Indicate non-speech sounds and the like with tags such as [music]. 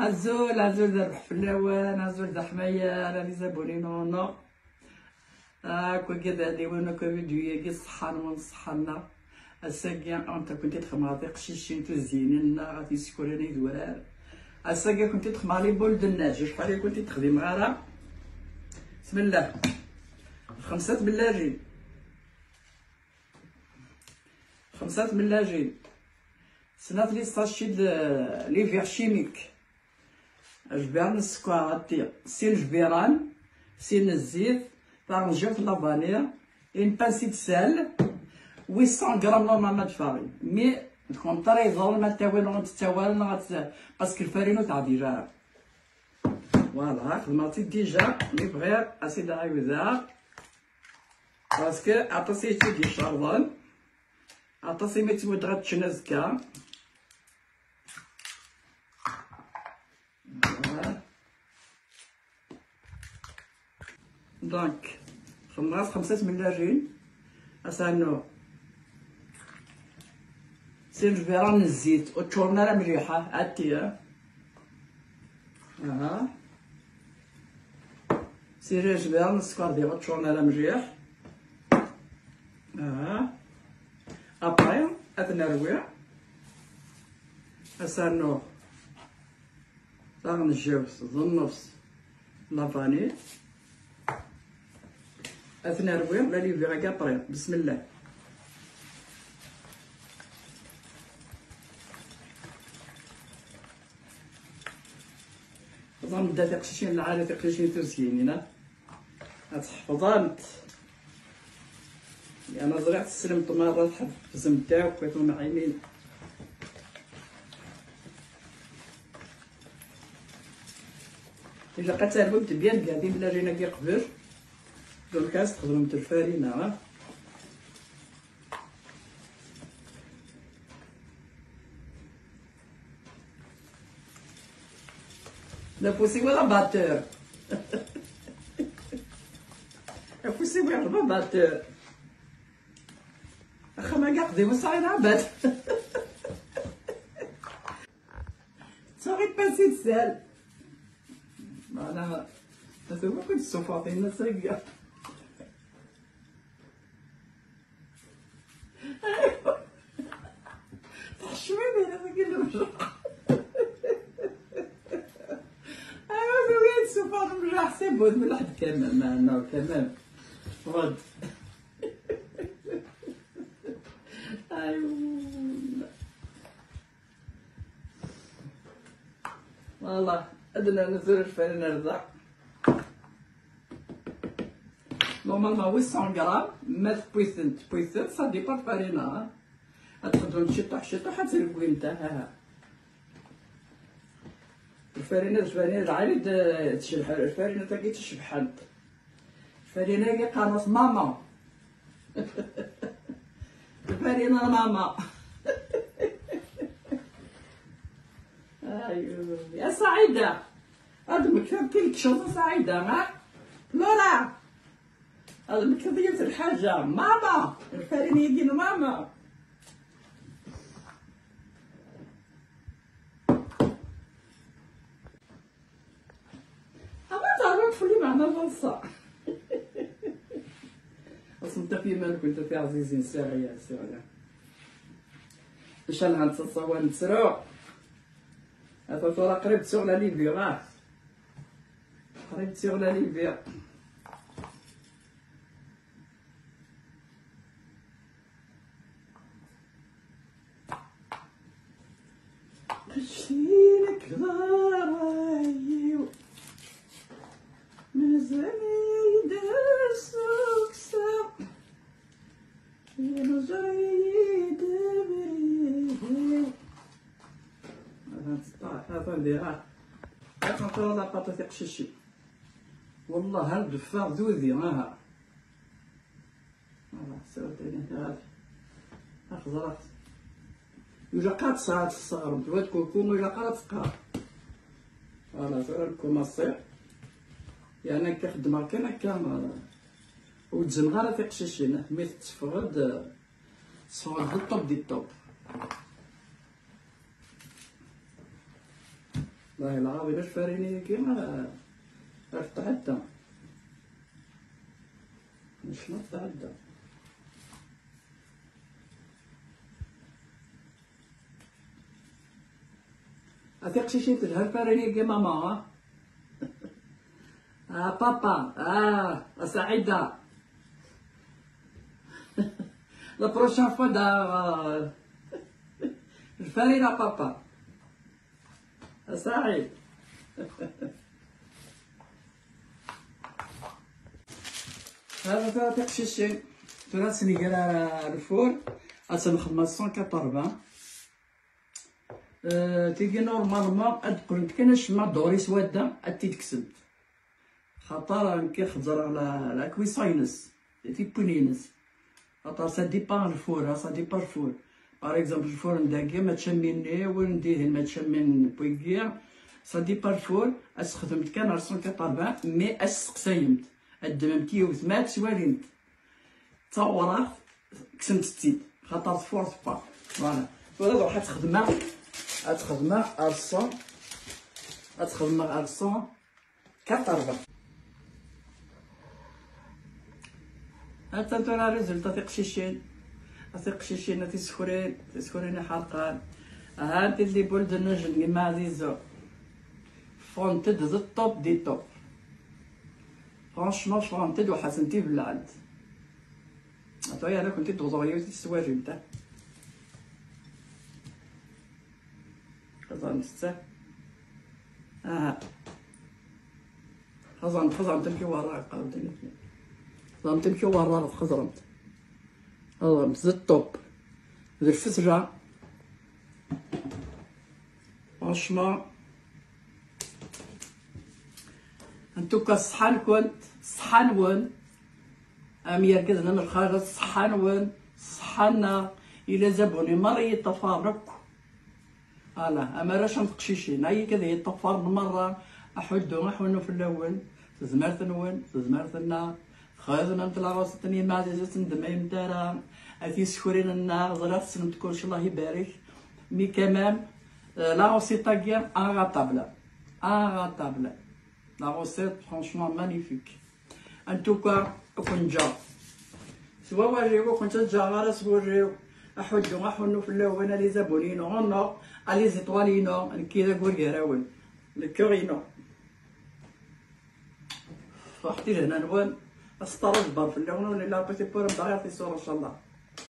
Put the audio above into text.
عزول عزول ذا الحفلاوان عزول ذا حمايا راني زابونينونا هاكا كذا هادي وأنا كفيديو ياكي صحان ونصحنا الساقيا انت كنت تخمم غادي قشيشين تزينين غادي سكوراني دوار الساقيا كنت تخمم علي بولد الناجي شحال كنت تخدم غارة بسم الله خمسة بلاجين خمسة بلاجين سنات لي ساشي لي فيغ شيميك جبيران السكر سين جبيران سين الزيت في لافانير اون بانسي سال 800 غرام نورمالمون د فارين مي تكون طريزون ما تاويل ما تتاوال ما باسكو الفارينو تاع ديجا فوالا خدماتي ديجا مي بغير اسيد عيوزا باسكو عطاسي تيدي شارضون عطاسي مي تود غتشنزكا دونك خماس خمسة ملاجين أسانو سير جبيرة من الزيت وتشورنا راه مليحة عادية أها سير جبيرة من السكر ديالها تشورنا راه مليح أها ابري اتنروي أسانو تاغنجيو ذو النص لافاني اثنا روير لا لي فيغا كابري بسم الله ظن دا تقشيشين العالة تقشيشين ترسينينا هتحفظانت أنا زرعت السلم طماطة تحفظ متاعو كويتو معينين إلا قد تعرفوا بيان قاعدين بلا جينا كي قبل الكاس تخدموا الفارينة لا بوسي ولا باتور [laughs] لا بوسي ولا باتور اخا ما قاعد قديم صاير عباد صاغي باسي تسال أنا هذا ما كنت صفاطين ساقيه شوي أنا ما قلنا ايوا زوين سوفا نرجع حسين بود من لحد كمان معنا كمان غد ايوا والله. ادنا نزور الفرن نرضع نورمالمون 800 غرام مات بويسنت بويسنت سا ديبار فارينا تقدروا تشطح شطح تسلقوا نتاعها الفرينة الفرينة عاد تشلح الفرينة تاكي تشبحت الفرينة كي قامت ماما الفرينة ماما ايوا يا سعيدة. هذا مكتب كي تشوف سعيدة ما؟ لورا. هذا مكتب الحاجة. ماما الفرينة يدينو ماما تفولي معنا الغلصة أصلا أنت في مالك وأنت في عزيزين ساغية ساغية إن شاء الله نتصور نتسرو هذا ترى قريب تسوق لا ليبيا غاه قريب تسوق لا ليبيا تشتيلك غايو مازال هذا نديرها هذا لا بطاطا قشيشي والله هاد الفار ذوذي راها سويت هذا خزرات يوجا قات ساعات الصغر. متوات كوكو يوجا قات سقار فوالا سوى لكم الصيح يعني كنخدم هكا وتزن غير في قشيشين مي تفرد. تفرد الطوب دي الطوب والله العظيم باش فاريني كيما راح تعدى مش نتعدى أثق شي شي تجهر فاريني كي ماما [laughs] آه بابا آه سعيدة [laughs] لا بروشان فوا دا الفارينة بابا. سعيد هذا تاع تقشيشي ترى سنيقال الفور. أصلا خدمة 180 أه تيجي نورمالمون ادخل كاين شما دوري سوادا اتي تكسب خاطر كي خضر على لا كويساينس تي بونينس خاطر سا ديبان الفور سا ديبان الفور باغ اكزومبل الفور نداكي ما تشميني ونديه ما تشمين بويكيا سا ديبان الفور اس خدمت كان 180 مي اس سقسايمت الدممت يوث مات سوالينت تصورات كسمت ستيد خاطر فورت با فوالا فوالا روح تخدمها تخدمها ألسون تخدمها ألسون كتربة هتا ترى ريزلتا تي قشيشين تي قشيشين تي سخورين تي سخورين حرقان. هانتي اللي بولد النجم كيما عزيزو. فونتد ذا الطوب دي توب فرانشمون فونتد وحسنتي بالعد عطايا أنا كنت دوزوريو تي السواجي نتاع خزان ستة آه. خزان خزان تمشي وراء قاودين خزان تمشي وراء خزرمت زد الطوب زد الفسجة فرانشمون أنتو الصحة كنت الصحة نون ام يركزنا من الخارج الصحة نون صحنا إلى زبوني مري تفارق. فوالا أما راش نتقشيشين. هاي كذا يطفر مرة. احدو احونو في الأول تزمرت نون تزمرت النار خاذنا أنت لاغوص تني ما عزيزة ندم اي مدارا اثي سكورين النار ظلات سنم تكونش الله يبارك. مي كمان لاغوسيت تاكير آغا طابلا آغا طابلا لاغوسيت فرانشمون مانيفيك. أن توكا كون جا. سوا كنت جا غالا سوا جيو احوجو احونو في الأول لي زابونينو غنو ألي زيطوالينو كيدا كور يراون. الكورينو رحتي لهنا نوان أسترد بار في اللون ولا بيتي بور مبغي في الصورة إن شاء الله.